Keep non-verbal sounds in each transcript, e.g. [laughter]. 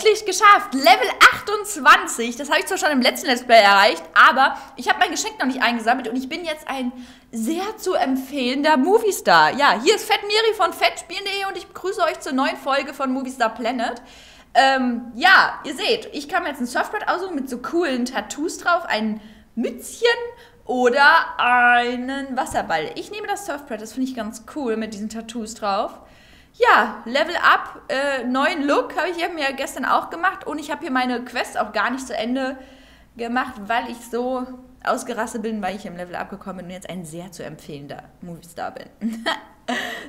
endlich geschafft. Level 28. Das habe ich zwar schon im letzten Let's Play erreicht, aber ich habe mein Geschenk noch nicht eingesammelt und ich bin jetzt ein sehr zu empfehlender Moviestar. Ja, hier ist Fett Miri von fettspielen.de und ich begrüße euch zur neuen Folge von Moviestar Planet. Ähm, ja, ihr seht, ich kann mir jetzt ein Surfbrett aussuchen mit so coolen Tattoos drauf, ein Mützchen oder einen Wasserball. Ich nehme das Surfbrett, das finde ich ganz cool mit diesen Tattoos drauf. Ja, Level Up, äh, neuen Look habe ich eben ja gestern auch gemacht und ich habe hier meine Quest auch gar nicht zu Ende gemacht, weil ich so ausgerastet bin, weil ich im Level Up gekommen bin und jetzt ein sehr zu empfehlender Moviestar bin. [laughs]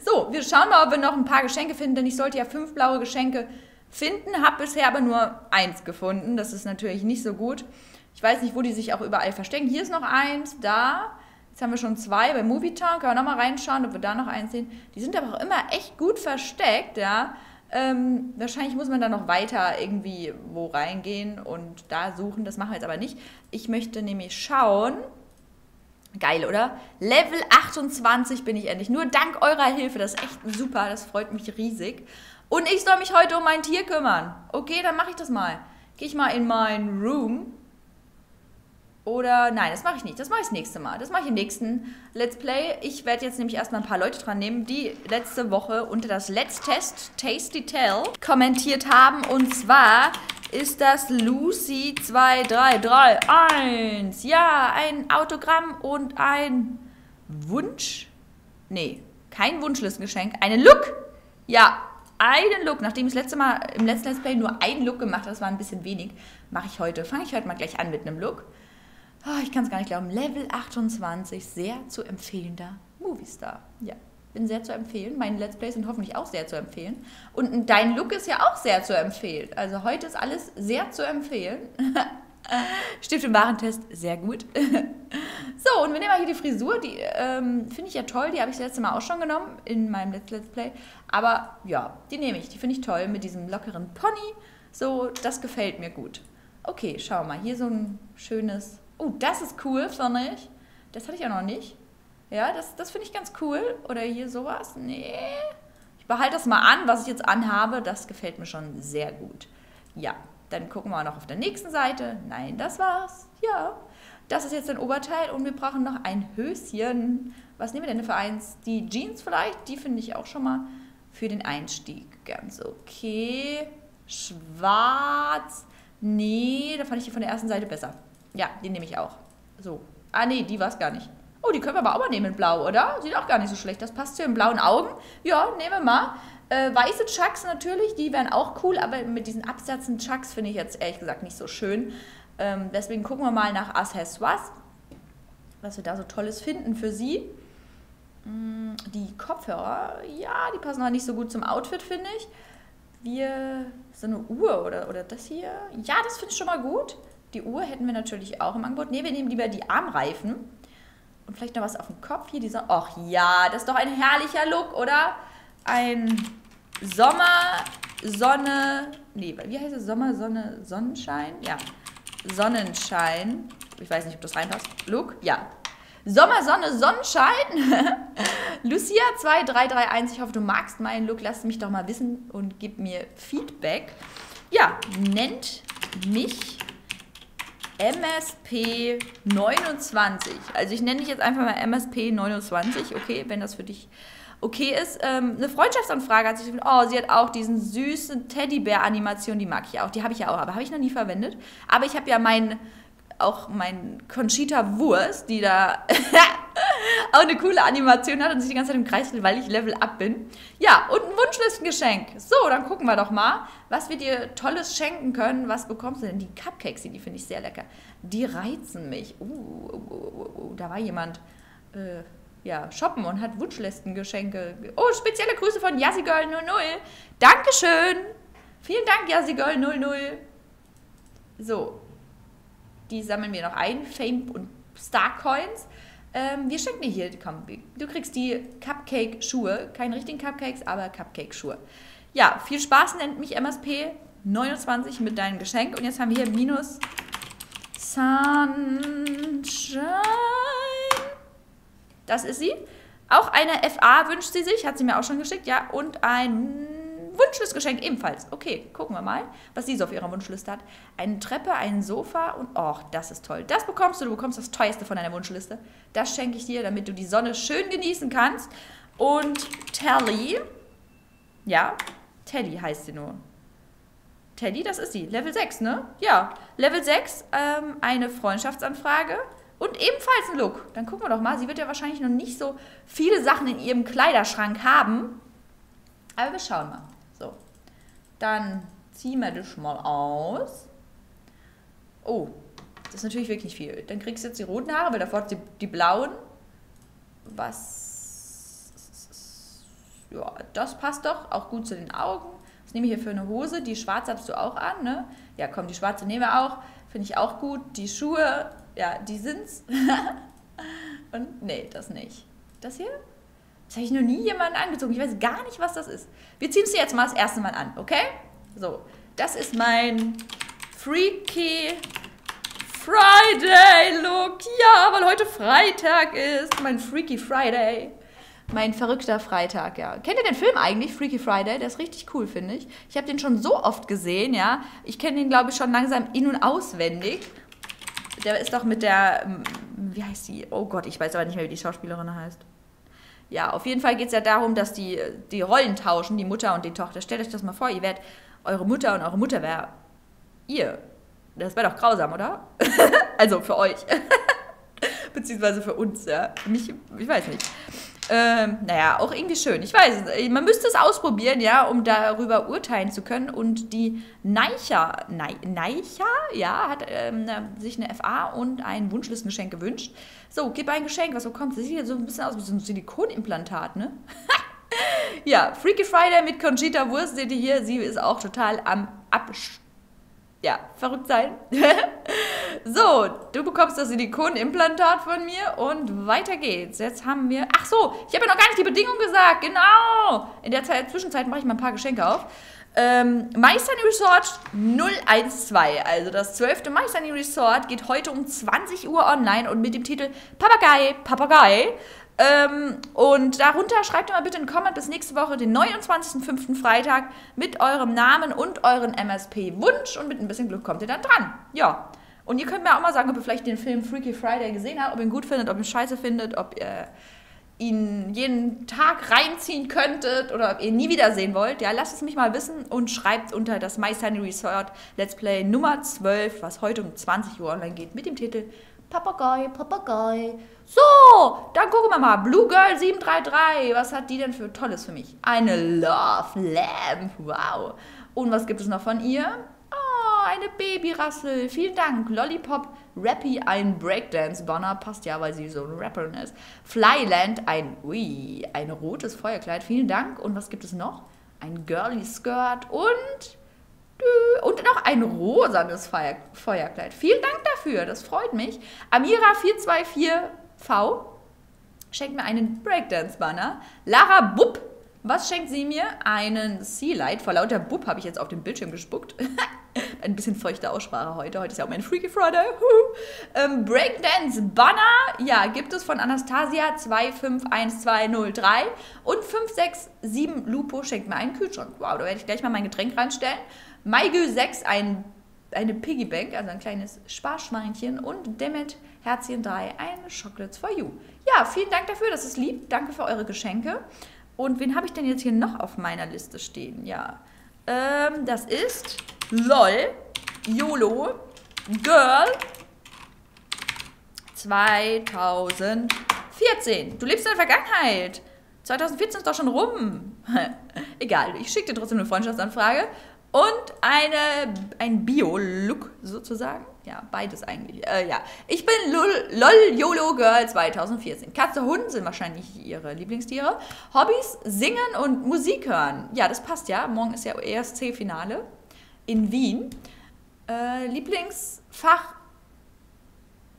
so, wir schauen mal, ob wir noch ein paar Geschenke finden, denn ich sollte ja fünf blaue Geschenke finden, habe bisher aber nur eins gefunden. Das ist natürlich nicht so gut. Ich weiß nicht, wo die sich auch überall verstecken. Hier ist noch eins, da. Jetzt haben wir schon zwei bei Movietown. Können wir nochmal reinschauen, ob wir da noch eins sehen. Die sind aber auch immer echt gut versteckt, ja. Ähm, wahrscheinlich muss man da noch weiter irgendwie wo reingehen und da suchen. Das machen wir jetzt aber nicht. Ich möchte nämlich schauen. Geil, oder? Level 28 bin ich endlich. Nur dank eurer Hilfe. Das ist echt super. Das freut mich riesig. Und ich soll mich heute um mein Tier kümmern. Okay, dann mache ich das mal. Gehe ich mal in mein Room. Oder nein, das mache ich nicht. Das mache ich das nächste Mal. Das mache ich im nächsten Let's Play. Ich werde jetzt nämlich erstmal ein paar Leute dran nehmen, die letzte Woche unter das Let's Test Tasty Tell kommentiert haben. Und zwar ist das Lucy 2331. Ja, ein Autogramm und ein Wunsch. Nee, kein Wunschlistengeschenk. Einen Look. Ja, einen Look. Nachdem ich das letzte Mal im letzten Let's Play nur einen Look gemacht habe, das war ein bisschen wenig, mache ich heute, fange ich heute mal gleich an mit einem Look. Oh, ich kann es gar nicht glauben. Level 28, sehr zu empfehlender Moviestar. Ja, bin sehr zu empfehlen. Meine Let's Plays sind hoffentlich auch sehr zu empfehlen. Und dein Look ist ja auch sehr zu empfehlen. Also heute ist alles sehr zu empfehlen. [laughs] Stift im Warentest, sehr gut. [laughs] so, und wir nehmen mal hier die Frisur. Die ähm, finde ich ja toll. Die habe ich das letzte Mal auch schon genommen in meinem Let's, Let's Play. Aber ja, die nehme ich. Die finde ich toll mit diesem lockeren Pony. So, das gefällt mir gut. Okay, schau mal. Hier so ein schönes Oh, das ist cool, finde ich. Das hatte ich ja noch nicht. Ja, das, das finde ich ganz cool. Oder hier sowas. Nee. Ich behalte das mal an, was ich jetzt anhabe. Das gefällt mir schon sehr gut. Ja, dann gucken wir noch auf der nächsten Seite. Nein, das war's. Ja, das ist jetzt ein Oberteil und wir brauchen noch ein Höschen. Was nehmen wir denn für eins? Die Jeans vielleicht? Die finde ich auch schon mal für den Einstieg ganz okay. Schwarz. Nee, da fand ich die von der ersten Seite besser. Ja, die nehme ich auch. So. Ah, nee, die war es gar nicht. Oh, die können wir aber auch mal nehmen in blau, oder? Sieht auch gar nicht so schlecht. Das passt zu den blauen Augen. Ja, nehmen wir mal. Äh, weiße Chucks natürlich, die wären auch cool, aber mit diesen Absätzen Chucks finde ich jetzt ehrlich gesagt nicht so schön. Ähm, deswegen gucken wir mal nach Accessoires, was wir da so Tolles finden für sie. Mm, die Kopfhörer, ja, die passen auch nicht so gut zum Outfit, finde ich. Wir, so eine Uhr oder, oder das hier, ja, das finde ich schon mal gut. Die Uhr hätten wir natürlich auch im Angebot. Ne, wir nehmen lieber die Armreifen. Und vielleicht noch was auf dem Kopf hier. Dieser, ach ja, das ist doch ein herrlicher Look, oder? Ein Sommer, Sonne, nee, wie heißt es? Sommer, Sonne, Sonnenschein? Ja, Sonnenschein. Ich weiß nicht, ob das reinpasst. Look, ja. Sommer, Sonne, Sonnenschein. [laughs] Lucia 2331, ich hoffe, du magst meinen Look. Lass mich doch mal wissen und gib mir Feedback. Ja, nennt mich MSP 29. Also ich nenne dich jetzt einfach mal MSP 29, okay, wenn das für dich okay ist. Ähm, eine Freundschaftsanfrage hat sich oh, sie hat auch diesen süßen Teddybär-Animation, die mag ich auch. Die habe ich ja auch, aber habe ich noch nie verwendet. Aber ich habe ja meinen auch mein Conchita Wurst, die da [laughs] [laughs] auch eine coole Animation hat und sich die ganze Zeit im Kreis dreht, weil ich Level Up bin. Ja, und ein Wunschlistengeschenk. So, dann gucken wir doch mal, was wir dir Tolles schenken können. Was bekommst du denn? Die Cupcakes, die finde ich sehr lecker. Die reizen mich. Uh, uh, uh, uh, da war jemand. Äh, ja, shoppen und hat Wunschlistengeschenke. Oh, spezielle Grüße von YassiGirl00. Dankeschön. Vielen Dank, YassiGirl00. So, die sammeln wir noch ein, Fame und Star Coins. Ähm, wir schenken dir hier, komm, du kriegst die Cupcake-Schuhe. Keine richtigen Cupcakes, aber Cupcake-Schuhe. Ja, viel Spaß nennt mich MSP 29 mit deinem Geschenk. Und jetzt haben wir hier minus Sunshine. Das ist sie. Auch eine FA wünscht sie sich, hat sie mir auch schon geschickt, ja. Und ein Wunschlistgeschenk ebenfalls. Okay, gucken wir mal, was sie so auf ihrer Wunschliste hat. Eine Treppe, ein Sofa und, oh, das ist toll. Das bekommst du, du bekommst das teuerste von deiner Wunschliste. Das schenke ich dir, damit du die Sonne schön genießen kannst. Und Telly, ja, Teddy heißt sie nur. Teddy, das ist sie. Level 6, ne? Ja, Level 6, ähm, eine Freundschaftsanfrage und ebenfalls ein Look. Dann gucken wir doch mal. Sie wird ja wahrscheinlich noch nicht so viele Sachen in ihrem Kleiderschrank haben. Aber wir schauen mal. Dann ziehen wir das mal aus. Oh, das ist natürlich wirklich viel. Dann kriegst du jetzt die roten Haare, weil davor die, die blauen. Was? Ja, das passt doch. Auch gut zu den Augen. Was nehme ich hier für eine Hose? Die schwarze hast du auch an, ne? Ja, komm, die schwarze nehmen wir auch. Finde ich auch gut. Die Schuhe, ja, die sind's. [laughs] Und nee, das nicht. Das hier? Das habe ich noch nie jemanden angezogen. Ich weiß gar nicht, was das ist. Wir ziehen es jetzt mal das erste Mal an, okay? So, das ist mein Freaky Friday Look. Ja, weil heute Freitag ist. Mein Freaky Friday. Mein verrückter Freitag, ja. Kennt ihr den Film eigentlich, Freaky Friday? Der ist richtig cool, finde ich. Ich habe den schon so oft gesehen, ja. Ich kenne den, glaube ich, schon langsam in- und auswendig. Der ist doch mit der, ähm, wie heißt sie? Oh Gott, ich weiß aber nicht mehr, wie die Schauspielerin heißt. Ja, auf jeden Fall geht es ja darum, dass die, die Rollen tauschen, die Mutter und die Tochter. Stellt euch das mal vor, ihr wärt eure Mutter und eure Mutter wäre ihr. Das wäre doch grausam, oder? [laughs] also für euch. [laughs] Beziehungsweise für uns, ja. Mich, ich weiß nicht. Ähm, naja, auch irgendwie schön. Ich weiß, man müsste es ausprobieren, ja, um darüber urteilen zu können. Und die Neicha, Nei, Neicha, ja, hat ähm, sich eine FA und ein Wunschlistengeschenk gewünscht. So, gib ein Geschenk, was bekommst du? Das sieht ja so ein bisschen aus wie so ein Silikonimplantat, ne? [laughs] ja, Freaky Friday mit Conchita Wurst seht ihr hier. Sie ist auch total am Absch ja, verrückt sein. [laughs] so, du bekommst das Silikonimplantat von mir und weiter geht's. Jetzt haben wir. Ach so, ich habe ja noch gar nicht die Bedingung gesagt. Genau. In der Zeit, Zwischenzeit mache ich mal ein paar Geschenke auf. Ähm, Sunny Resort 012, also das 12. My Sunny Resort, geht heute um 20 Uhr online und mit dem Titel Papagei, Papagei ähm, und darunter schreibt ihr mal bitte einen Comment bis nächste Woche, den 29.05. Freitag, mit eurem Namen und euren MSP-Wunsch und mit ein bisschen Glück kommt ihr dann dran. Ja. Und ihr könnt mir auch mal sagen, ob ihr vielleicht den Film Freaky Friday gesehen habt, ob ihr ihn gut findet, ob ihr ihn scheiße findet, ob ihr ihn jeden Tag reinziehen könntet oder ob ihr ihn nie wieder sehen wollt. Ja, lasst es mich mal wissen und schreibt unter das My Sunny Resort Let's Play Nummer 12, was heute um 20 Uhr online geht, mit dem Titel Papagei, Papagei. So, dann gucken wir mal. Blue Girl 733. Was hat die denn für Tolles für mich? Eine Love Lamp. Wow. Und was gibt es noch von ihr? Eine Babyrassel. Vielen Dank. Lollipop Rappy, ein Breakdance-Banner. Passt ja, weil sie so ein Rapperin ist. Flyland, ein, ui, ein rotes Feuerkleid. Vielen Dank. Und was gibt es noch? Ein Girly Skirt und und noch ein rosanes Feuer, Feuerkleid. Vielen Dank dafür, das freut mich. Amira424V schenkt mir einen Breakdance-Banner. Lara Bub, was schenkt sie mir? Einen Sea Light. Vor lauter Bub habe ich jetzt auf den Bildschirm gespuckt. [laughs] Ein bisschen feuchte Aussprache heute. Heute ist ja auch mein Freaky Friday. ähm, Breakdance Banner. Ja, gibt es von Anastasia 251203. Und 567 Lupo schenkt mir einen Kühlschrank. Wow, da werde ich gleich mal mein Getränk reinstellen. Maigü 6, ein, eine Piggybank, also ein kleines Sparschweinchen. Und Demet Herzchen 3, ein Chocolates for You. Ja, vielen Dank dafür, das ist lieb. Danke für eure Geschenke. Und wen habe ich denn jetzt hier noch auf meiner Liste stehen? Ja, ähm, das ist LOL, YOLO, Girl 2014. Du lebst in der Vergangenheit. 2014 ist doch schon rum. [laughs] Egal, ich schicke dir trotzdem eine Freundschaftsanfrage und eine, ein Bio-Look sozusagen. Ja, beides eigentlich. Äh, ja. Ich bin Lol, LOL YOLO Girl 2014. Katze, Hund sind wahrscheinlich ihre Lieblingstiere. Hobbys, singen und Musik hören. Ja, das passt ja. Morgen ist ja ESC-Finale in Wien. Äh, Lieblingsfach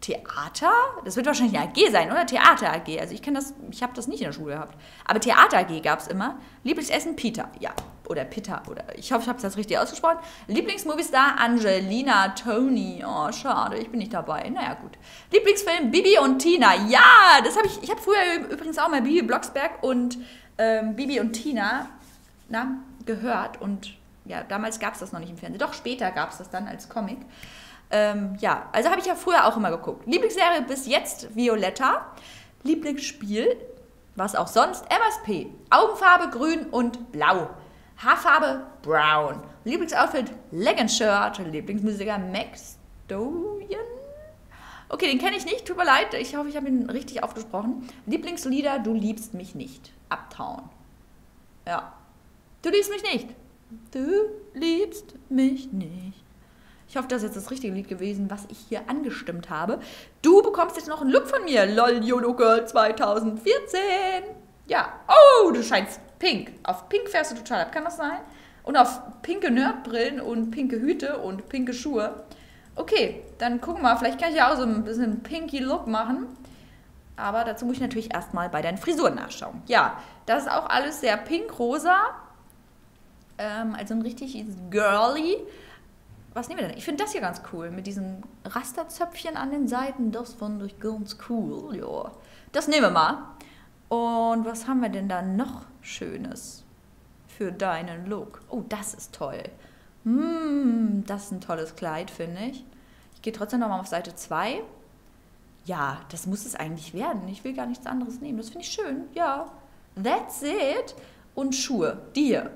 Theater? Das wird wahrscheinlich eine AG sein, oder? Theater AG. Also ich kenne das, ich habe das nicht in der Schule gehabt. Aber Theater AG gab es immer. Lieblingsessen Peter, ja. Oder Pitta, oder ich hoffe, ich habe das richtig ausgesprochen. Lieblingsmoviestar Angelina Tony. Oh, schade, ich bin nicht dabei. Naja, gut. Lieblingsfilm Bibi und Tina. Ja, das habe ich, ich habe früher übrigens auch mal Bibi Blocksberg und ähm, Bibi und Tina. Na, gehört und ja, damals gab es das noch nicht im Fernsehen. Doch später gab es das dann als Comic. Ähm, ja, also habe ich ja früher auch immer geguckt. Lieblingsserie bis jetzt Violetta. Lieblingsspiel, was auch sonst, MSP. Augenfarbe grün und blau. Haarfarbe brown. Lieblingsoutfit Leggings Shirt. Lieblingsmusiker Max Dorian. Okay, den kenne ich nicht, tut mir leid. Ich hoffe, ich habe ihn richtig aufgesprochen. Lieblingslieder Du liebst mich nicht. Uptown. Ja. Du liebst mich nicht. Du liebst mich nicht. Ich hoffe, das ist jetzt das richtige Lied gewesen, was ich hier angestimmt habe. Du bekommst jetzt noch einen Look von mir. LOL YOLO Girl 2014. Ja. Oh, du scheinst pink. Auf pink fährst du total ab. Kann das sein? Und auf pinke Nerdbrillen und pinke Hüte und pinke Schuhe. Okay, dann gucken wir mal. Vielleicht kann ich ja auch so ein bisschen pinky Look machen. Aber dazu muss ich natürlich erstmal bei deinen Frisuren nachschauen. Ja, das ist auch alles sehr pink-rosa. Ähm, also ein richtig girly was nehmen wir denn? Ich finde das hier ganz cool mit diesen Rasterzöpfchen an den Seiten. Das fand ich ganz cool, ja. Das nehmen wir mal. Und was haben wir denn da noch Schönes für deinen Look? Oh, das ist toll. Mm, das ist ein tolles Kleid, finde ich. Ich gehe trotzdem nochmal auf Seite 2. Ja, das muss es eigentlich werden. Ich will gar nichts anderes nehmen. Das finde ich schön. Ja. That's it. Und Schuhe. Die hier.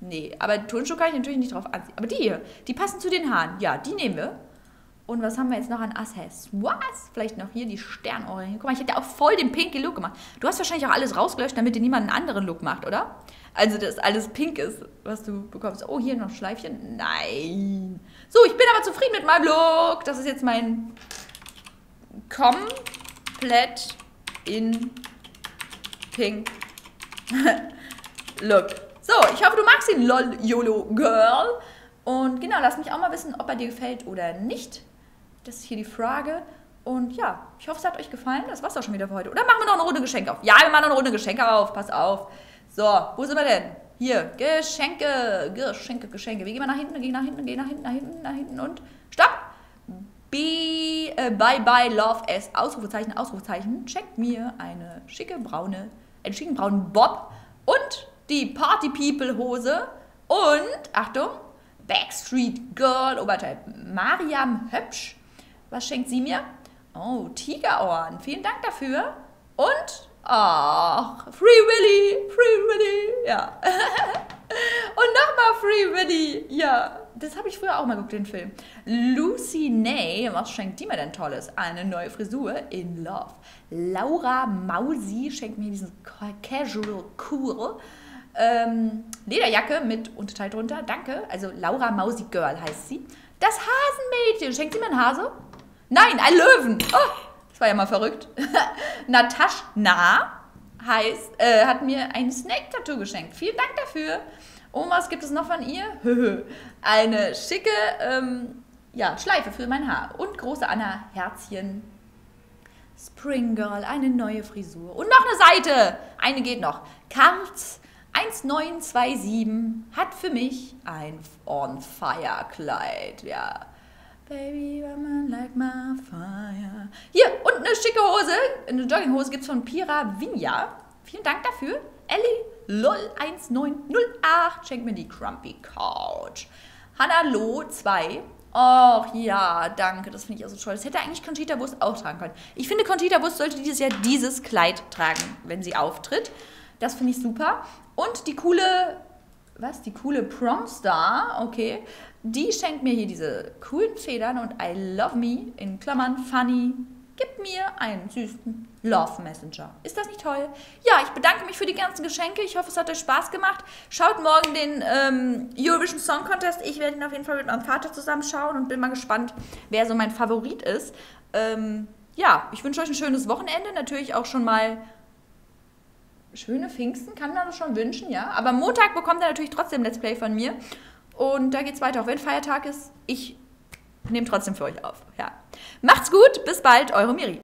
Nee, aber Turnschuhe kann ich natürlich nicht drauf anziehen. Aber die hier, die passen zu den Haaren. Ja, die nehmen wir. Und was haben wir jetzt noch an Accessoires? Vielleicht noch hier die Sternohrringe. Guck mal, ich hätte auch voll den pinky Look gemacht. Du hast wahrscheinlich auch alles rausgelöscht, damit dir niemand einen anderen Look macht, oder? Also, dass alles pink ist, was du bekommst. Oh, hier noch Schleifchen. Nein. So, ich bin aber zufrieden mit meinem Look. Das ist jetzt mein komplett in pink [laughs] Look. So, ich hoffe, du magst ihn, lol, YOLO Girl. Und genau, lass mich auch mal wissen, ob er dir gefällt oder nicht. Das ist hier die Frage. Und ja, ich hoffe, es hat euch gefallen. Das war's auch schon wieder für heute. Oder machen wir noch eine Runde Geschenke auf? Ja, wir machen noch eine Runde Geschenke auf. Pass auf. So, wo sind wir denn? Hier, Geschenke, Geschenke, Geschenke. Wir gehen mal nach hinten, gehen nach hinten, gehen nach hinten, nach hinten, nach hinten und stopp! Be, äh, bye bye, love S, Ausrufezeichen, Ausrufezeichen. Schenkt mir eine schicke braune, einen schicken braunen Bob und die Party People Hose und, Achtung, Backstreet Girl Oberteil. Mariam Höpsch. Was schenkt sie mir? Oh, Tigerohren. Vielen Dank dafür. Und, ach, Free Willy, Free Willy, ja. [laughs] und nochmal Free Willy, ja. Das habe ich früher auch mal geguckt, den Film. Lucy Ney, was schenkt die mir denn Tolles? Eine neue Frisur in Love. Laura Mausi schenkt mir diesen Casual Cool ähm, Lederjacke mit Unterteil drunter, danke. Also Laura Mausi Girl heißt sie. Das Hasenmädchen, schenkt sie mir einen Hase? Nein, ein Löwen. Oh, das war ja mal verrückt. [laughs] Nataschna heißt, äh, hat mir ein Snake-Tattoo geschenkt. Vielen Dank dafür. Und was gibt es noch von ihr? [laughs] Eine schicke ähm, ja, Schleife für mein Haar. Und große Anna Herzchen. Spring Girl, eine neue Frisur. Und noch eine Seite. Eine geht noch. Karls 1927 hat für mich ein On Fire Kleid. Ja. Baby, I'm like my fire. Hier, und eine schicke Hose, eine Jogginghose gibt es von Pira Vinja. Vielen Dank dafür. Ellie LOL 1908 schenkt mir die Crumpy Couch. Hannah Lo 2. Och ja, danke, das finde ich auch so toll. Das hätte eigentlich Conchita Wurst auch tragen können. Ich finde, Conchita Wurst sollte dieses Jahr dieses Kleid tragen, wenn sie auftritt. Das finde ich super. Und die coole, was? Die coole Promstar, okay. Die schenkt mir hier diese coolen Federn und I love me, in Klammern funny, gibt mir einen süßen Love Messenger. Ist das nicht toll? Ja, ich bedanke mich für die ganzen Geschenke. Ich hoffe, es hat euch Spaß gemacht. Schaut morgen den ähm, Eurovision Song Contest. Ich werde ihn auf jeden Fall mit meinem Vater zusammen schauen und bin mal gespannt, wer so mein Favorit ist. Ähm, ja, ich wünsche euch ein schönes Wochenende. Natürlich auch schon mal schöne Pfingsten kann man das schon wünschen, ja. Aber Montag bekommt er natürlich trotzdem Let's Play von mir. Und da geht's weiter, auch wenn Feiertag ist. Ich nehme trotzdem für euch auf. Ja. Macht's gut, bis bald, eure Miri.